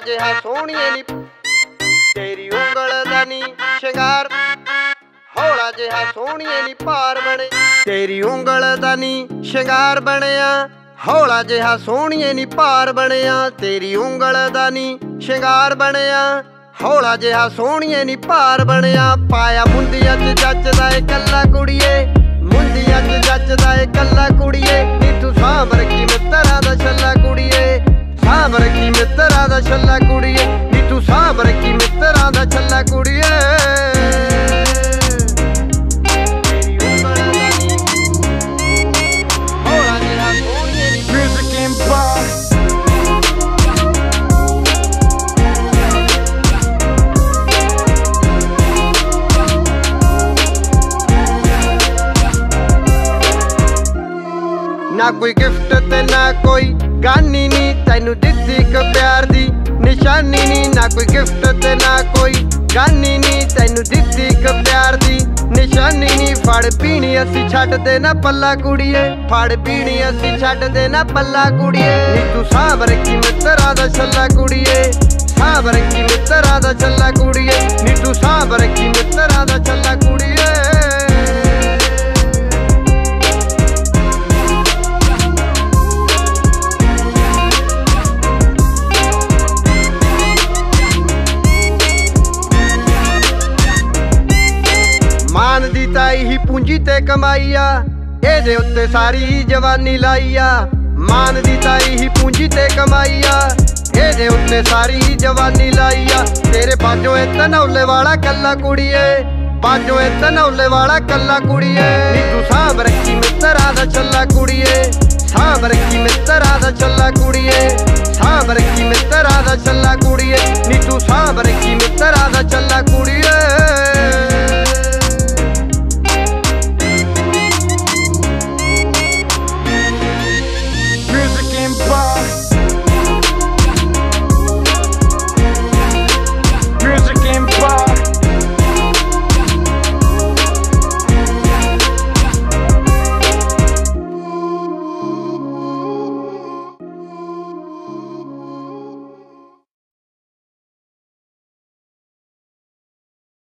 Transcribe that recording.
ਜਿਹਾ ਸੋਹਣੀਏ ਨੀ। ਤੇਰੀ ਉਂਗਲ ਦਾ ਨੀ ਸ਼ਿੰਗਾਰ। ਹੌਲਾ ਜਿਹਾ ਸੋਹਣੀਏ ਨੀ ਭਾਰ ਬਣੇ। ਤੇਰੀ ਉਂਗਲ ਦਾ ਨੀ ਸ਼ਿੰਗਾਰ ਬਣਿਆ। ਹੌਲਾ ਜਿਹਾ ਸੋਹਣੀਏ ਨੀ ਭਾਰ ਬਣਿਆ। ਤੇਰੀ ਉਂਗਲ ਦਾ ਨੀ ਸ਼ਿੰਗਾਰ ਬਣਿਆ। ਹੌਲਾ ਜਿਹਾ ਸੋਹਣੀਏ ਨੀ ਭਾਰ ਬਣਿਆ। ਪਾਇਆ ਮੁੰਦੀਆਂ 'ਚ ਜੱਜਦਾ ਏ ਕੱਲਾ ਕੁੜੀਏ। ਮੁੰਦੀਆਂ 'ਚ ਜੱਜਦਾ ਏ ਕੱਲਾ ਕੁੜੀਏ। ਨੀ ਤੂੰ ਸਾਂਭ ਨਾ ਕੋਈ ਗਿਫਟ ਤੇ ਨਾ ਕੋਈ ਗਾਨੀ ਨੀ, ਤੈਨੂੰ ਦਿੱਤੀ ਇੱਕ ਪਿਆਰ ਦੀ ਨਿਸ਼ਾਨੀ ਨੀ। ਨਾ ਕੋਈ ਗਿਫਟ ਤੇ ਨਾ ਕੋਈ ਗਾਨੀ ਨੀ, ਤੈਨੂੰ ਦਿੱਤੀ ਇੱਕ ਪਿਆਰ ਦੀ ਨਿਸ਼ਾਨੀ ਨੀ। ਫੜ ਪੀਣੀ ਅਸੀਂ ਛੱਡ ਦੇ ਨਾ ਪੱਲਾ ਕੁੜੀਏ। ਫੜ ਪੀਣੀ ਅਸੀਂ ਛੱਡ ਦੇ ਨਾ ਪੱਲਾ ਕੁੜੀਏ। ਨੀ ਤੂੰ ਸਾਂਭ ਰੱਖੀ ਮਿੱਤਰਾਂ ਦਾ ਛੱਲਾ ਕੁੜੀਏ। ਸਾਂਭ ਰੱਖੀ ਮਿੱਤਰਾਂ ਦਾ ਛੱਲਾ ਕੁੜੀਏ। ਨੀ ਤੂੰ ਸਾਂਭ ਰੱਖੀ ਮਿੱਤਰਾਂ ਮਾਨ ਦੀ ਤਾਈ ਹੀ ਪੂੰਜੀ ਤੇ ਕਮਾਈ ਆ ਇਹਦੇ ਉੱਤੇ ਸਾਰੀ ਜਵਾਨੀ ਲਾਈ ਆ ਮਾਨ ਦੀ ਤਾਈ ਹੀ ਪੂੰਜੀ ਤੇ ਕਮਾਈ ਆ ਇਹਦੇ ਉੱਤੇ ਸਾਰੀ ਜਵਾਨੀ ਲਾਈ ਆ ਤੇਰੇ ਬਾਜੋ ਇਹ ਤਨੌਲੇ ਵਾਲਾ ਕੱਲਾ ਕੁੜੀਏ। ਬਾਜੋ ਇਹ ਤਨੌਲੇ ਵਾਲਾ ਕੱਲਾ ਕੁੜੀਏ। ਨੀ ਤੂੰ ਸਾਂਭ ਰੱਖੀ ਮਿੱਤਰਾਂ ਦਾ ਚੱਲਾ ਕੁੜੀਏ। ਸਾਂਭ ਰੱਖੀ ਮਿੱਤਰਾਂ ਦਾ ਛੱਲਾ ਕੁੜੀਏ। ਸਾਂਭ ਰੱਖੀ ਮਿੱਤਰਾਂ ਦਾ ਚੱਲਾ ਕੁੜੀਏ। ਨੀ ਤੂੰ ਸਾਂਭ ਰੱਖੀ